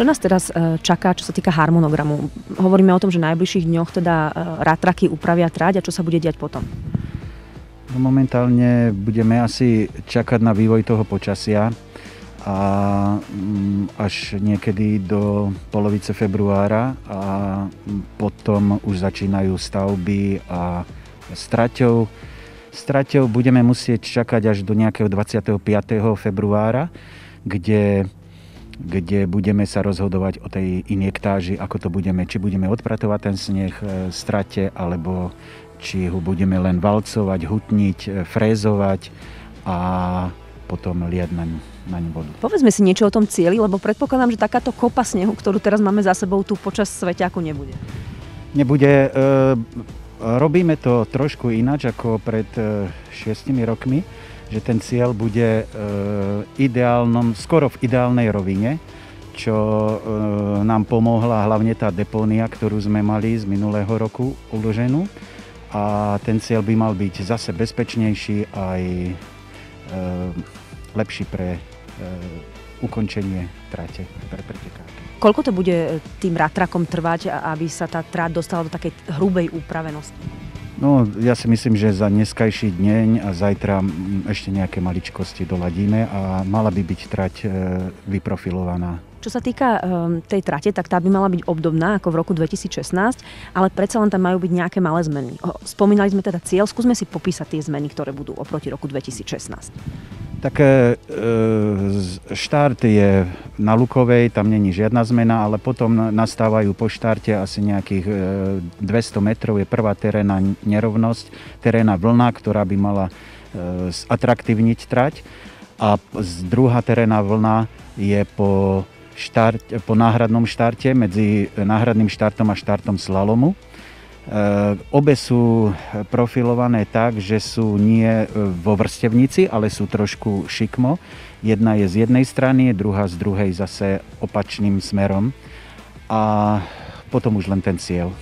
Čo nás teraz e, čaká, čo sa týka harmonogramu? Hovoríme o tom, že v najbližších dňoch teda e, rátraky upravia trať a čo sa bude diať potom? No momentálne budeme asi čakať na vývoj toho počasia a mm, až niekedy do polovice februára a potom už začínajú stavby a straťou. Straťou budeme musieť čakať až do nejakého 25. februára, kde kde budeme sa rozhodovať o tej injektáži, ako to budeme, či budeme odpratovať ten sneh v e, strate, alebo či ho budeme len valcovať, hutniť, e, frézovať a potom liať na ňu, na ňu vodu. Povedzme si niečo o tom cieli, lebo predpokladám, že takáto kopa snehu, ktorú teraz máme za sebou, tu počas ako nebude. Nebude. E, robíme to trošku ináč ako pred e, šiestimi rokmi že ten cieľ bude e, ideálnom, skoro v ideálnej rovine, čo e, nám pomohla hlavne tá depónia, ktorú sme mali z minulého roku uloženú. A ten cieľ by mal byť zase bezpečnejší aj e, lepší pre ukončenie trate, pre pretekáky. Koľko to bude tým ratrakom trvať, aby sa tá trať dostala do takej hrubej úpravenosti? No, ja si myslím, že za dneskajší deň a zajtra ešte nejaké maličkosti doladíme a mala by byť trať e, vyprofilovaná. Čo sa týka um, tej trate, tak tá by mala byť obdobná ako v roku 2016, ale predsa len tam majú byť nejaké malé zmeny. Spomínali sme teda cieľ, skúsme si popísať tie zmeny, ktoré budú oproti roku 2016. Tak e, štart je na Lukovej, tam není žiadna zmena, ale potom nastávajú po štarte asi nejakých 200 e, metrov je prvá terénna nerovnosť, terénna vlna, ktorá by mala e, atraktívniť trať. A druhá terénna vlna je po, štart, po náhradnom štarte, medzi náhradným štartom a štartom slalomu obe sú profilované tak, že sú nie eh, vo vrstevnici, ale sú trošku šikmo. Jedna je z jednej strany, druhá z druhej zase opačným smerom. A potom už len ten cieľ.